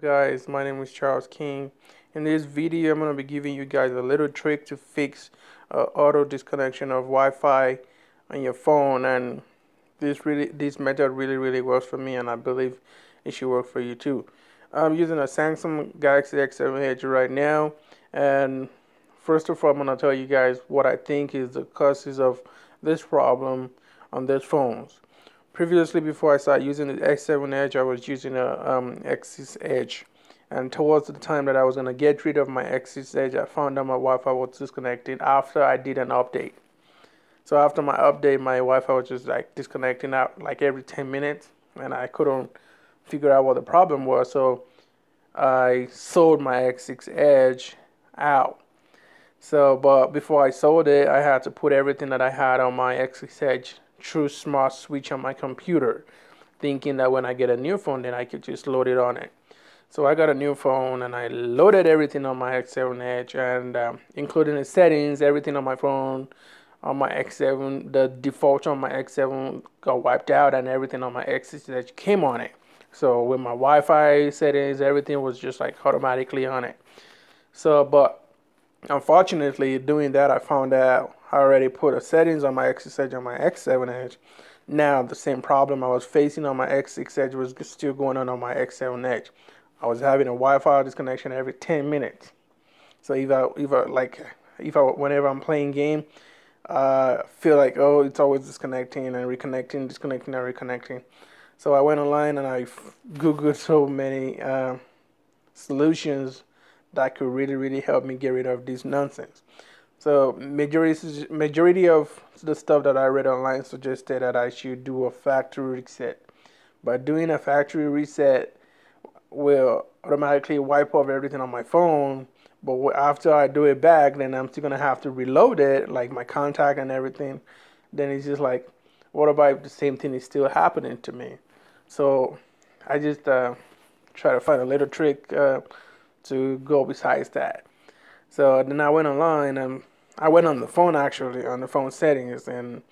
guys my name is Charles King. In this video I'm going to be giving you guys a little trick to fix uh, auto disconnection of Wi-Fi on your phone and this really this method really really works for me and I believe it should work for you too. I'm using a Samsung Galaxy S7 Edge right now and first of all I'm to tell you guys what I think is the causes of this problem on these phones previously before I started using the S7 Edge I was using a um, S6 Edge. And towards the time that I was going to get rid of my S6 Edge I found out my Wi-Fi was disconnected after I did an update. So after my update my Wi-Fi was just like disconnecting out like every 10 minutes and I couldn't figure out what the problem was. So I sold my S6 Edge out. So but before I sold it I had to put everything that I had on my S6 Edge true smart switch on my computer, thinking that when I get a new phone, then I could just load it on it. So I got a new phone and I loaded everything on my S7 Edge and um, including the settings, everything on my phone, on my S7, the default on my S7 got wiped out and everything on my S6 Edge came on it. So with my Wi-Fi settings, everything was just like automatically on it. So, but unfortunately, doing that, I found out I already put a settings on my S6 Edge on my S7 Edge. Now the same problem I was facing on my S6 Edge was still going on on my S7 Edge. I was having a Wi-Fi disconnection every 10 minutes. So if I, if I like, if I, whenever I'm playing game, uh, feel like oh it's always disconnecting and reconnecting, disconnecting and reconnecting. So I went online and I googled so many uh, solutions that could really really help me get rid of this nonsense. So majority majority of the stuff that I read online suggested that I should do a factory reset. But doing a factory reset will automatically wipe off everything on my phone. But after I do it back, then I'm still gonna have to reload it, like my contact and everything. Then it's just like, what about if the same thing is still happening to me? So I just uh, try to find a little trick uh, to go besides that. So then I went online and I went on the phone actually on the phone settings and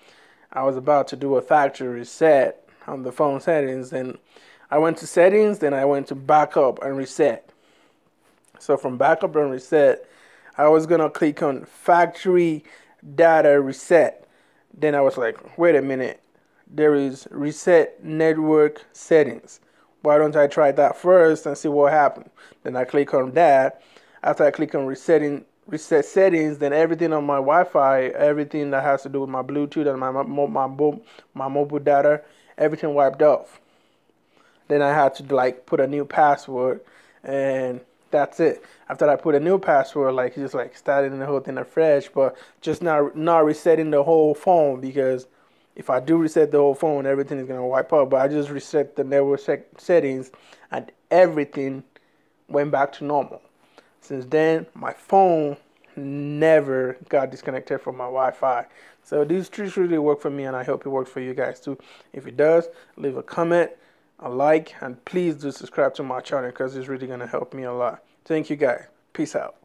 I was about to do a factory reset on the phone settings and I went to settings then I went to backup and reset. So from backup and reset I was gonna click on factory data reset. Then I was like, wait a minute, there is reset network settings. Why don't I try that first and see what happens? Then I click on that after I click on resetting reset settings, then everything on my Wi-Fi, everything that has to do with my Bluetooth and my my my, my mobile data, everything wiped off. Then I had to like put a new password, and that's it. After I put a new password, like just like starting the whole thing afresh, but just not not resetting the whole phone because if I do reset the whole phone, everything is gonna wipe out. But I just reset the network settings, and everything went back to normal. Since then, my phone never got disconnected from my Wi-Fi. So these tricks really work for me and I hope it works for you guys too. If it does, leave a comment, a like, and please do subscribe to my channel because it's really going to help me a lot. Thank you guys. Peace out.